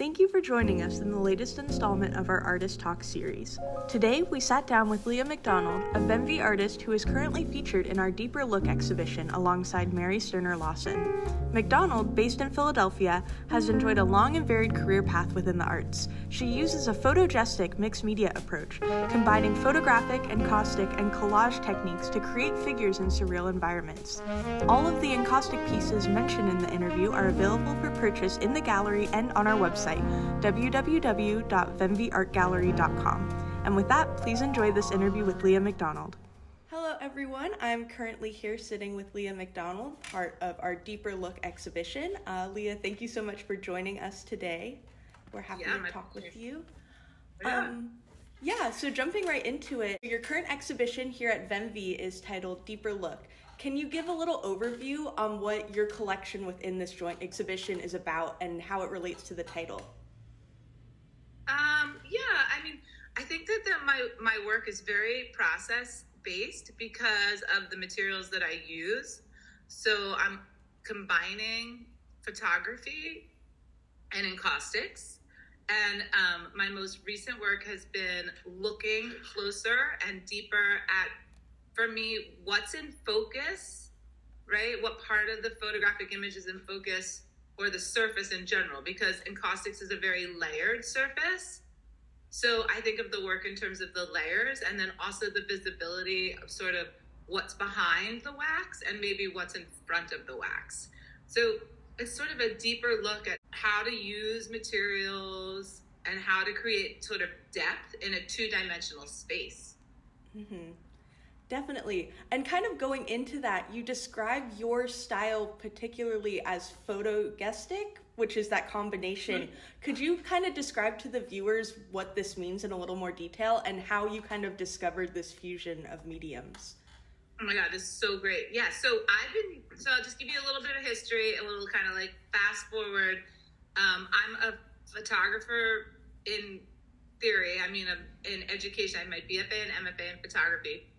Thank you for joining us in the latest installment of our Artist Talk series. Today, we sat down with Leah Macdonald, a Venvi artist who is currently featured in our Deeper Look exhibition alongside Mary Sterner Lawson. Macdonald, based in Philadelphia, has enjoyed a long and varied career path within the arts. She uses a photogestic mixed media approach, combining photographic, encaustic, and collage techniques to create figures in surreal environments. All of the encaustic pieces mentioned in the interview are available for purchase in the gallery and on our website www.venviartgallery.com. And with that, please enjoy this interview with Leah Macdonald. Everyone. I'm currently here sitting with Leah Macdonald, part of our Deeper Look exhibition. Uh, Leah, thank you so much for joining us today. We're happy yeah, to talk with you. Yeah. Um, yeah, so jumping right into it, your current exhibition here at Venvi is titled Deeper Look. Can you give a little overview on what your collection within this joint exhibition is about and how it relates to the title? Um, yeah, I mean, I think that the, my my work is very process based because of the materials that I use. So I'm combining photography and encaustics. And um, my most recent work has been looking closer and deeper at for me, what's in focus, right? What part of the photographic image is in focus or the surface in general? Because encaustics is a very layered surface. So I think of the work in terms of the layers and then also the visibility of sort of what's behind the wax and maybe what's in front of the wax. So it's sort of a deeper look at how to use materials and how to create sort of depth in a two dimensional space. Mm-hmm. Definitely. And kind of going into that, you describe your style particularly as photogestic, which is that combination. Mm-hmm. Could you kind of describe to the viewers what this means in a little more detail and how you kind of discovered this fusion of mediums? Oh my god, this is so great. Yeah, so I've been so I'll just give you a little bit of history, a little kind of like fast forward. Um, I'm a photographer in theory. I mean, in education, I might be BFA and MFA in photography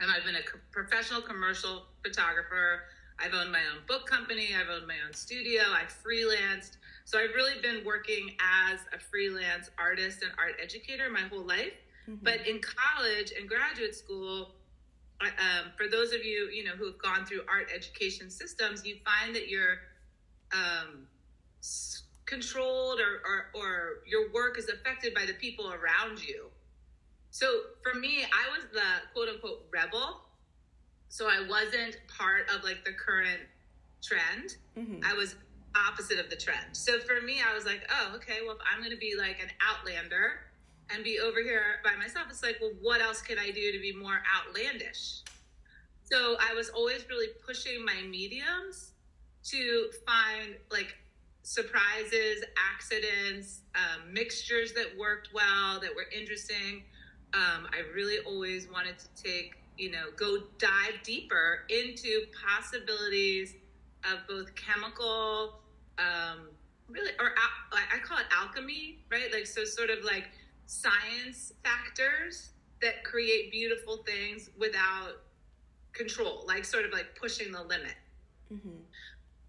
and I've been a professional commercial photographer. I've owned my own book company. I've owned my own studio. I've freelanced. So I've really been working as a freelance artist and art educator my whole life. Mm-hmm. But in college and graduate school, um, for those of you you know who have gone through art education systems, you find that you're um, controlled or, or, or your work is affected by the people around you. So for me, I was the quote unquote rebel. So I wasn't part of like the current trend. Mm-hmm. I was opposite of the trend. So for me, I was like, oh, okay, well, if I'm going to be like an outlander and be over here by myself, it's like, well, what else can I do to be more outlandish? So I was always really pushing my mediums to find like surprises, accidents, um, mixtures that worked well, that were interesting um, I really always wanted to take, you know, go dive deeper into possibilities of both chemical, um, really, or I call it alchemy, right? Like, so sort of like science factors that create beautiful things without control, like sort of like pushing the limit. Mm-hmm.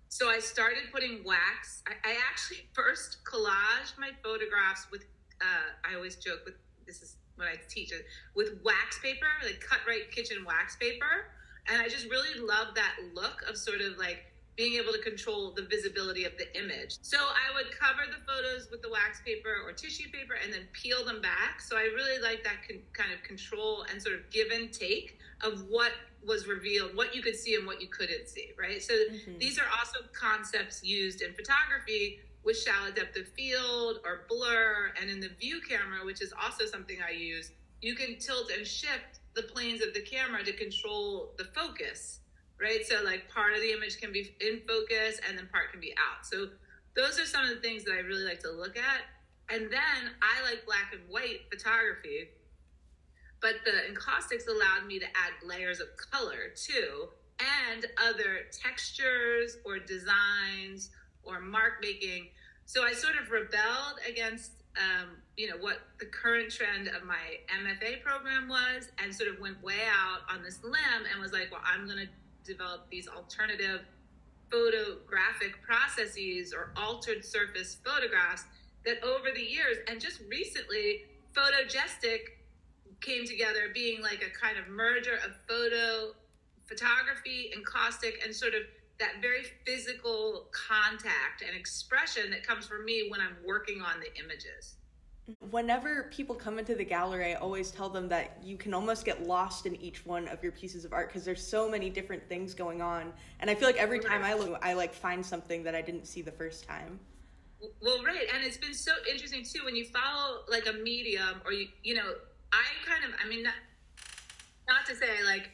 So I started putting wax. I, I actually first collaged my photographs with, uh, I always joke with this is when I teach it with wax paper, like cut right kitchen wax paper. And I just really love that look of sort of like being able to control the visibility of the image. So I would cover the photos with the wax paper or tissue paper and then peel them back. So I really like that con- kind of control and sort of give and take of what was revealed, what you could see and what you couldn't see, right? So mm-hmm. these are also concepts used in photography with shallow depth of field or blur. And in the view camera, which is also something I use, you can tilt and shift the planes of the camera to control the focus, right? So, like, part of the image can be in focus and then part can be out. So, those are some of the things that I really like to look at. And then I like black and white photography, but the encaustics allowed me to add layers of color too, and other textures or designs or mark making. So I sort of rebelled against, um, you know, what the current trend of my MFA program was, and sort of went way out on this limb and was like, well, I'm going to develop these alternative photographic processes or altered surface photographs that over the years and just recently, photogestic came together being like a kind of merger of photo photography and caustic and sort of that very physical contact and expression that comes from me when I'm working on the images. Whenever people come into the gallery, I always tell them that you can almost get lost in each one of your pieces of art because there's so many different things going on. And I feel like every time I look, I like find something that I didn't see the first time. Well, right, and it's been so interesting too when you follow like a medium or you, you know, I kind of, I mean, not, not to say like,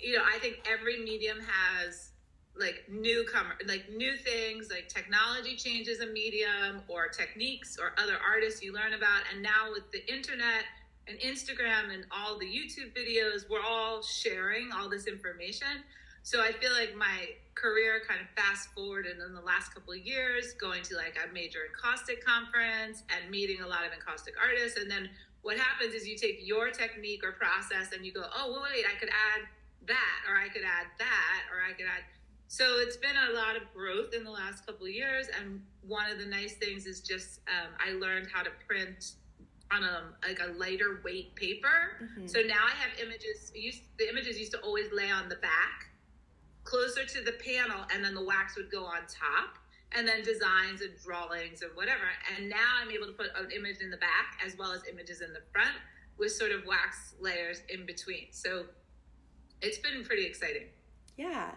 you know, I think every medium has like newcomer like new things like technology changes a medium or techniques or other artists you learn about. And now with the internet and instagram and all the youtube videos we're all sharing all this information. So i feel like my career kind of fast forwarded in the last couple of years going to like a major encaustic conference and meeting a lot of encaustic artists. And then what happens is you take your technique or process and you go oh wait i could add that or i could add that or i could add so it's been a lot of growth in the last couple of years and one of the nice things is just um, i learned how to print on a like a lighter weight paper. Mm-hmm. so now i have images used, the images used to always lay on the back closer to the panel and then the wax would go on top and then designs and drawings and whatever. And now i'm able to put an image in the back as well as images in the front with sort of wax layers in between. So it's been pretty exciting. Yeah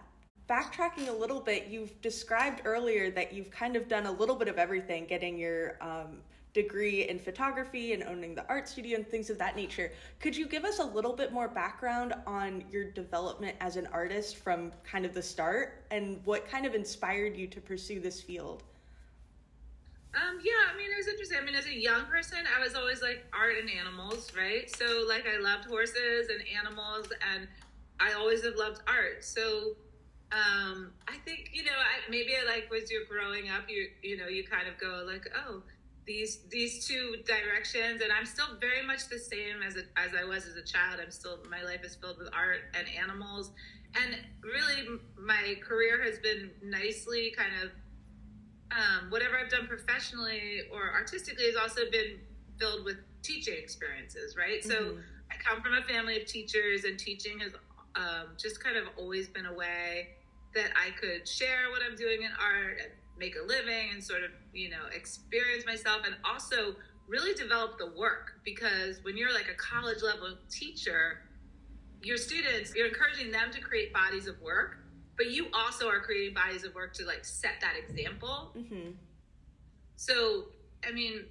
backtracking a little bit, you've described earlier that you've kind of done a little bit of everything, getting your um, degree in photography and owning the art studio and things of that nature. Could you give us a little bit more background on your development as an artist from kind of the start and what kind of inspired you to pursue this field? Um, yeah, I mean, it was interesting. I mean, as a young person, I was always like art and animals, right? So, like, I loved horses and animals, and I always have loved art. So, um, I think you know, I, maybe like as you're growing up, you you know, you kind of go like, oh, these these two directions, and I'm still very much the same as a, as I was as a child. I'm still my life is filled with art and animals, and really my career has been nicely kind of um, whatever I've done professionally or artistically has also been filled with teaching experiences, right? Mm-hmm. So I come from a family of teachers, and teaching has um, just kind of always been a way that I could share what I'm doing in art and make a living and sort of, you know, experience myself and also really develop the work because when you're like a college level teacher, your students, you're encouraging them to create bodies of work, but you also are creating bodies of work to like set that example. Mm-hmm. So, I mean,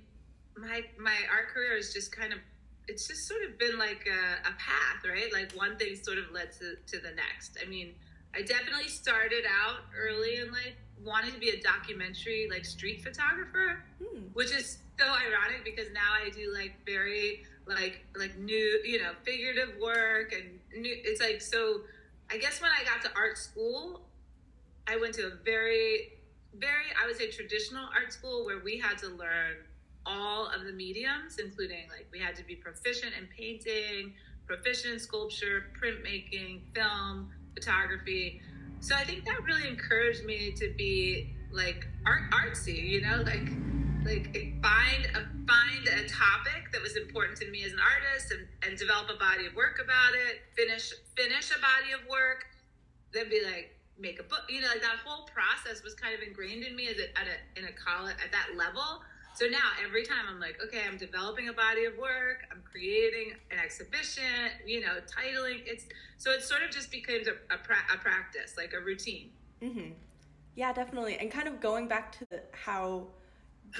my my art career is just kind of it's just sort of been like a, a path, right? Like one thing sort of led to, to the next. I mean, I definitely started out early in life wanting to be a documentary like street photographer, hmm. which is so ironic because now I do like very like like new you know figurative work and new. It's like so. I guess when I got to art school, I went to a very very I would say traditional art school where we had to learn all of the mediums, including like we had to be proficient in painting, proficient in sculpture, printmaking, film photography. So I think that really encouraged me to be like art artsy, you know, like like find a find a topic that was important to me as an artist and, and develop a body of work about it, finish finish a body of work, then be like make a book, you know, like that whole process was kind of ingrained in me as a, at a in a college at that level. So now every time I'm like, okay, I'm developing a body of work, I'm creating an exhibition, you know, titling. It's so it sort of just becomes a, a, pra- a practice, like a routine. Mm-hmm. Yeah, definitely. And kind of going back to the, how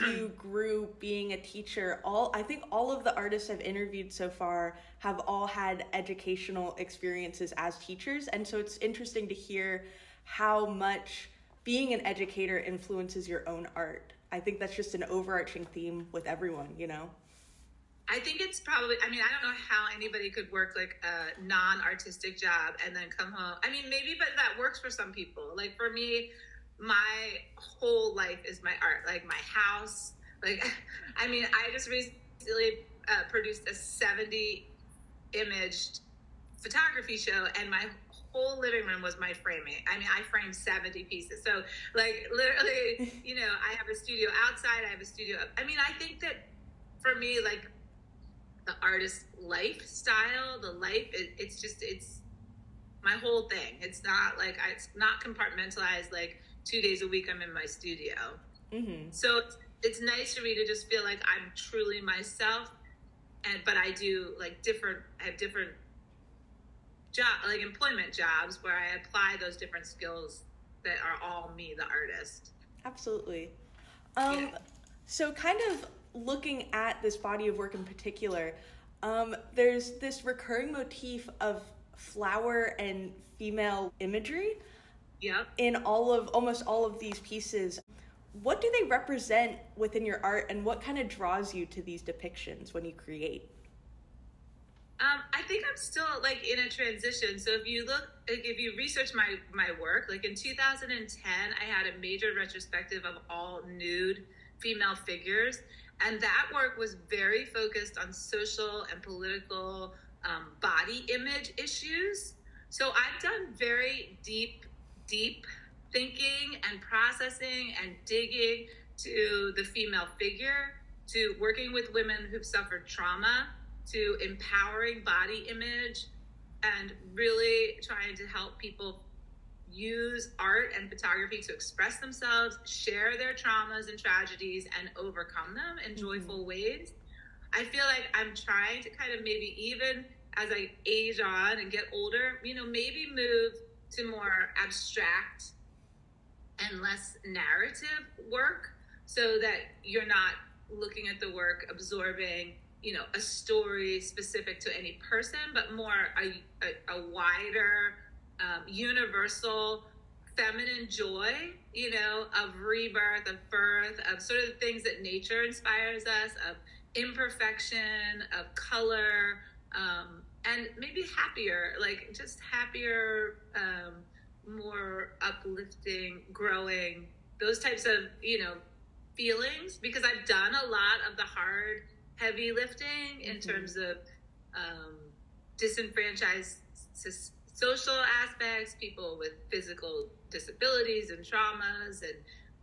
you grew being a teacher all i think all of the artists i've interviewed so far have all had educational experiences as teachers and so it's interesting to hear how much being an educator influences your own art I think that's just an overarching theme with everyone, you know? I think it's probably, I mean, I don't know how anybody could work like a non artistic job and then come home. I mean, maybe, but that works for some people. Like for me, my whole life is my art, like my house. Like, I mean, I just recently uh, produced a 70 imaged photography show, and my whole living room was my framing. I mean, I framed 70 pieces. So, like, literally, you know, I have a studio outside, I have a studio. I mean, I think that for me, like, the artist lifestyle, the life, it, it's just, it's my whole thing. It's not like, it's not compartmentalized, like, two days a week I'm in my studio. Mm-hmm. So, it's, it's nice for me to just feel like I'm truly myself. And, but I do like different, I have different job like employment jobs where I apply those different skills that are all me, the artist. Absolutely. Um, yeah. So, kind of looking at this body of work in particular, um, there's this recurring motif of flower and female imagery. Yeah. In all of almost all of these pieces. What do they represent within your art and what kind of draws you to these depictions when you create? Um, I think I'm still like in a transition. So if you look, like if you research my my work, like in 2010, I had a major retrospective of all nude female figures, and that work was very focused on social and political um, body image issues. So I've done very deep, deep thinking and processing and digging to the female figure, to working with women who've suffered trauma to empowering body image and really trying to help people use art and photography to express themselves, share their traumas and tragedies, and overcome them in mm-hmm. joyful ways. I feel like I'm trying to kind of maybe even as I age on and get older, you know, maybe move to more abstract and less narrative work so that you're not looking at the work, absorbing you know a story specific to any person but more a, a, a wider um, universal feminine joy you know of rebirth of birth of sort of things that nature inspires us of imperfection of color um, and maybe happier like just happier um, more uplifting growing those types of you know feelings because i've done a lot of the hard heavy lifting in mm-hmm. terms of um, disenfranchised social aspects, people with physical disabilities and traumas and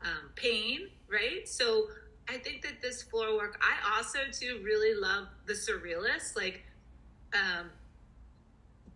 um, pain, right? So I think that this floor work, I also too really love the surrealists, like um,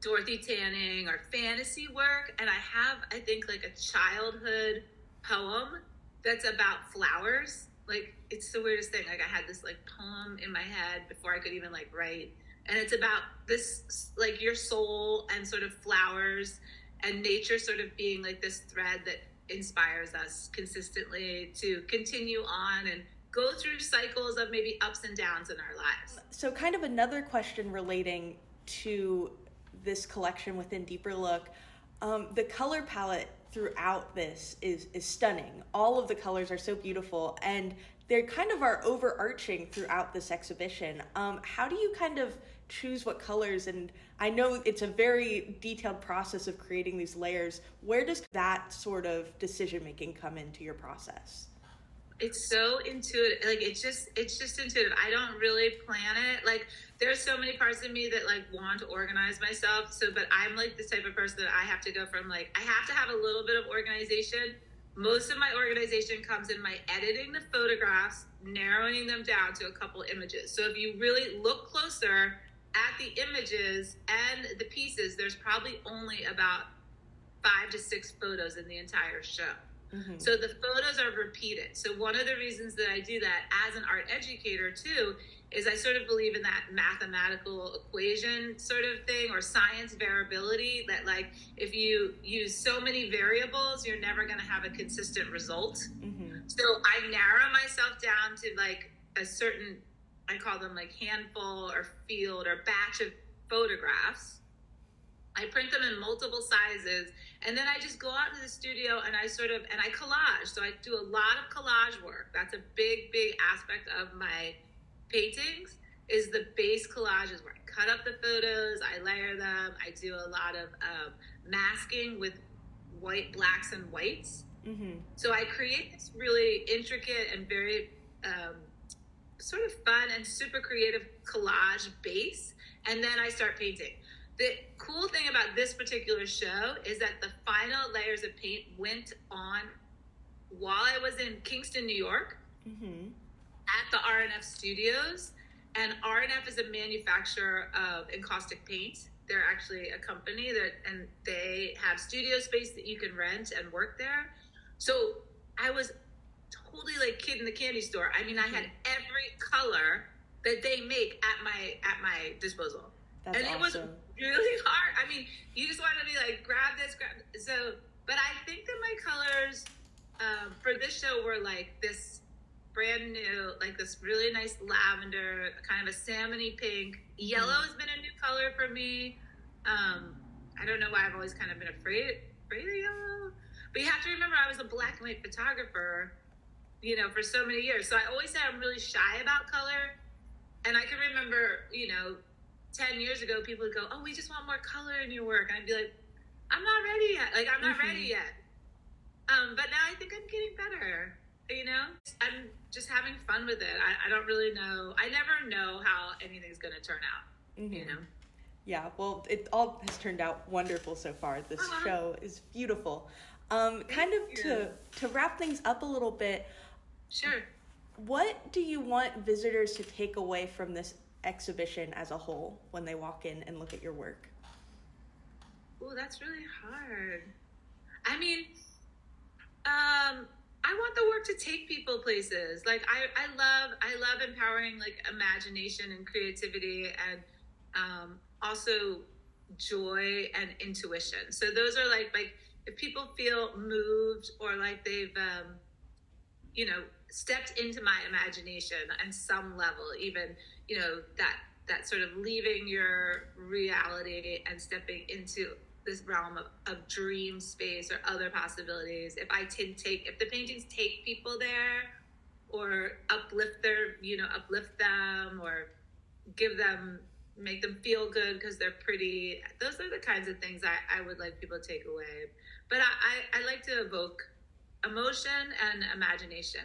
Dorothy Tanning or fantasy work. And I have, I think, like a childhood poem that's about flowers like it's the weirdest thing. Like I had this like poem in my head before I could even like write, and it's about this like your soul and sort of flowers and nature sort of being like this thread that inspires us consistently to continue on and go through cycles of maybe ups and downs in our lives. So, kind of another question relating to this collection within Deeper Look. Um, the color palette throughout this is is stunning. All of the colors are so beautiful, and they're kind of are overarching throughout this exhibition. Um, how do you kind of choose what colors? And I know it's a very detailed process of creating these layers. Where does that sort of decision making come into your process? It's so intuitive like it's just it's just intuitive. I don't really plan it. Like there's so many parts of me that like want to organize myself. So but i'm like this type of person that i have to go from like i have to have a little bit of organization. Most of my organization comes in my editing the photographs narrowing them down to a couple images. So if you really look closer at the images and the pieces there's probably only about five to six photos in the entire show Mm-hmm. So the photos are repeated. So one of the reasons that I do that as an art educator too is I sort of believe in that mathematical equation sort of thing or science variability that like if you use so many variables you're never going to have a consistent result. Mm-hmm. So I narrow myself down to like a certain I call them like handful or field or batch of photographs I print them in multiple sizes, and then I just go out to the studio and I sort of and I collage. So I do a lot of collage work. That's a big, big aspect of my paintings is the base collages where I cut up the photos, I layer them, I do a lot of um, masking with white, blacks, and whites. Mm-hmm. So I create this really intricate and very um, sort of fun and super creative collage base, and then I start painting the cool thing about this particular show is that the final layers of paint went on while I was in Kingston, New York, mm-hmm. at the R&F Studios. And R&F is a manufacturer of encaustic paint. They're actually a company that, and they have studio space that you can rent and work there. So I was totally like kid in the candy store. I mean, I had mm-hmm. every color that they make at my at my disposal. That's and it was really hard. I mean, you just want to be like, grab this, grab. This. So, but I think that my colors um, for this show were like this brand new, like this really nice lavender, kind of a salmony pink. Yellow mm-hmm. has been a new color for me. Um, I don't know why I've always kind of been afraid afraid of yellow, but you have to remember I was a black and white photographer, you know, for so many years. So I always say I'm really shy about color. And I can remember, you know, 10 years ago, people would go, Oh, we just want more color in your work. And I'd be like, I'm not ready yet. Like, I'm not mm-hmm. ready yet. Um, but now I think I'm getting better. You know, I'm just having fun with it. I, I don't really know. I never know how anything's going to turn out. Mm-hmm. You know. Yeah, well, it all has turned out wonderful so far. This uh-huh. show is beautiful. Um, kind of to to wrap things up a little bit. Sure. What do you want visitors to take away from this exhibition as a whole when they walk in and look at your work? Oh, that's really hard. I mean, um, I want the work to take people places. Like I, I love, I love empowering like imagination and creativity, and um, also joy and intuition. So those are like like if people feel moved or like they've, um, you know, stepped into my imagination on some level, even you know that that sort of leaving your reality and stepping into this realm of, of dream space or other possibilities. If i can take if the paintings take people there or uplift their you know uplift them or give them make them feel good because they're pretty those are the kinds of things I, I would like people to take away. But I, I, I like to evoke emotion and imagination